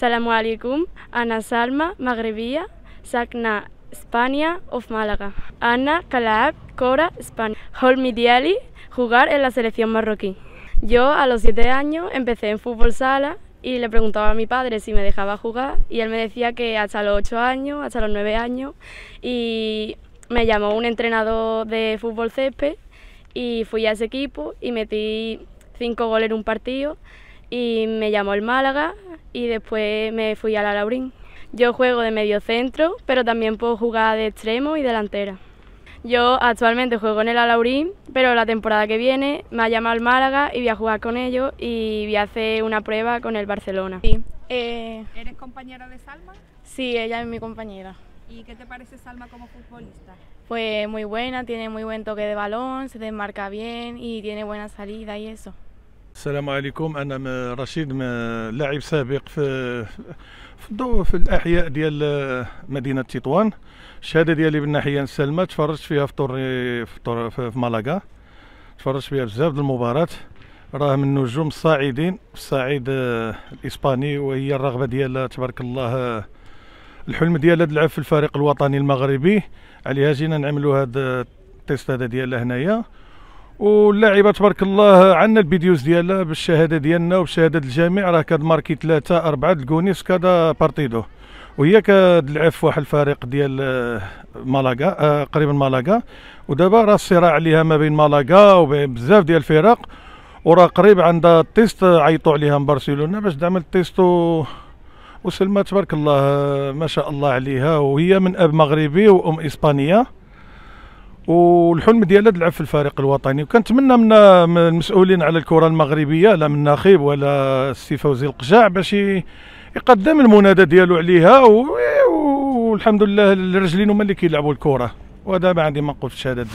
Salam alaikum, Ana Salma, magrebía, Sakna, España, of Málaga. Ana Kalaab, Cora, España. Holmi Diali, jugar en la selección marroquí. Yo a los 7 años empecé en fútbol sala y le preguntaba a mi padre si me dejaba jugar y él me decía que hasta los 8 años, hasta los 9 años y me llamó un entrenador de fútbol césped y fui a ese equipo y metí 5 goles en un partido y me llamó el Málaga y después me fui a la Laurín. Yo juego de medio centro, pero también puedo jugar de extremo y delantera. Yo actualmente juego en el Alaurín, pero la temporada que viene me ha llamado el Málaga y voy a jugar con ellos y voy a hacer una prueba con el Barcelona. Sí. Eh, ¿Eres compañera de Salma? sí, ella es mi compañera. ¿Y qué te parece Salma como futbolista? Pues muy buena, tiene muy buen toque de balón, se desmarca bien y tiene buena salida y eso. السلام عليكم. أنا رشيد لاعب سابق في في في الأحياء ديال آه، مدينة تطوان. الشهادة ديالي بالناحيه السلمى تفرجت فيها في طور في طور في مالاغا تفرجت فيها بزاف د المباراة. راه من النجوم الصاعدين في الصعيد آه، الإسباني وهي الرغبة ديالها تبارك الله آه، الحلم ديالها تلعب في الفريق الوطني المغربي. عليها جينا نعملوا هذا ال test هذا ديالها هنايا. واللاعبه تبارك الله عندنا ال videos ديالها بالشهادة ديالنا وبشهادة الجميع راه كات marquer ثلاثة أربعة الكونيس cada partido. وهي كتلعب في واحد الفريق ديال آه، مالاغا آه، قريب من مالاغا. ودابا راه الصراع عليها ما بين مالاغا وبين بزاف ديال الفرق. وراه قريب عندها ال test عيطوا عليها من برشلونة باش تعمل ال test و... وسلمى تبارك الله آه، ما شاء الله عليها. وهي من أب مغربي وأم إسبانية. والحلم ديالها تلعب في الفريق الوطني. وكنتمنى من المسؤولين على الكرة المغربية لا من ناخب ولا السي فوزي القجاع باش يقدم المنادى ديالو عليها والحمد لله الرجلين هما اللي كيلعبوا الكرة. وهذا ما عندي ما نقول في الشهاده